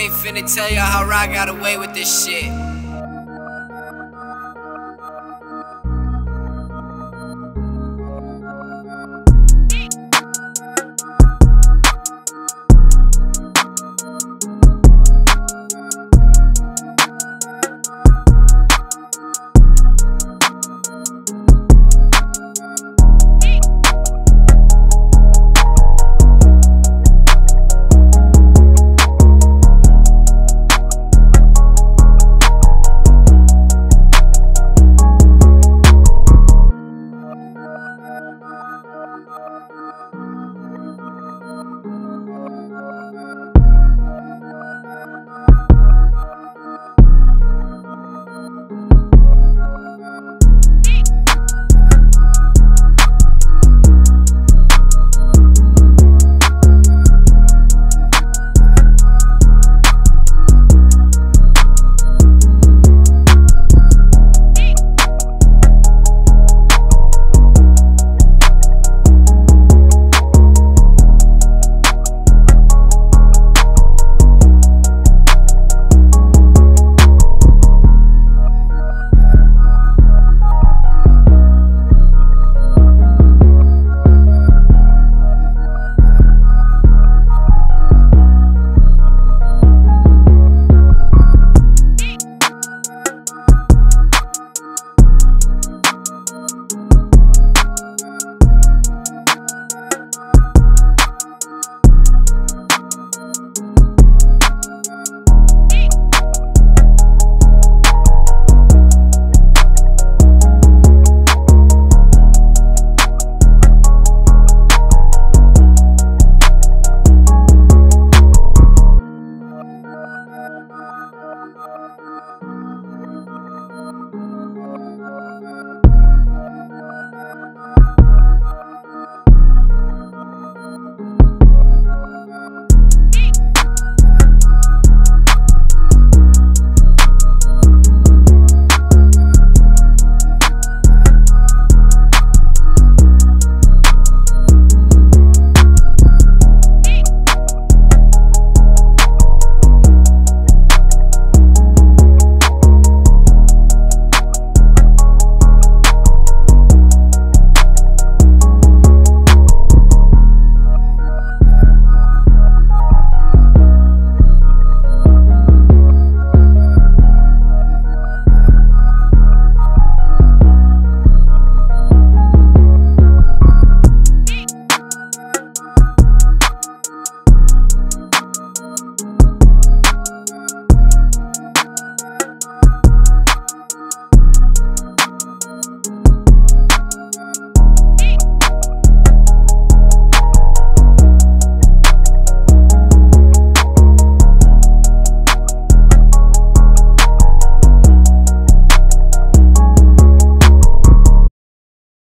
ain't finna tell y'all how I got away with this shit.